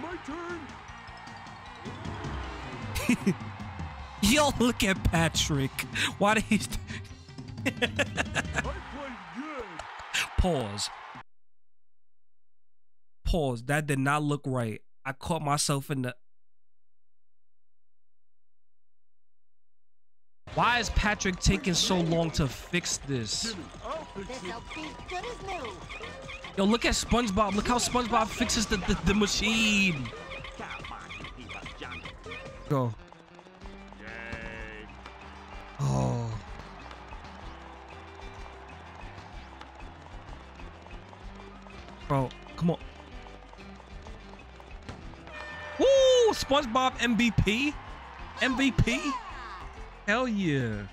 My turn. Yo, look at Patrick. Why did he? I good. Pause. Pause. That did not look right. I caught myself in the. Why is Patrick taking so long to fix this? Jimmy, I'll fix. This'll be good as new. Yo, look at SpongeBob. Look how SpongeBob fixes the, the, the machine. Go. Oh. Bro, come on. Woo! SpongeBob MVP? MVP? Hell yeah.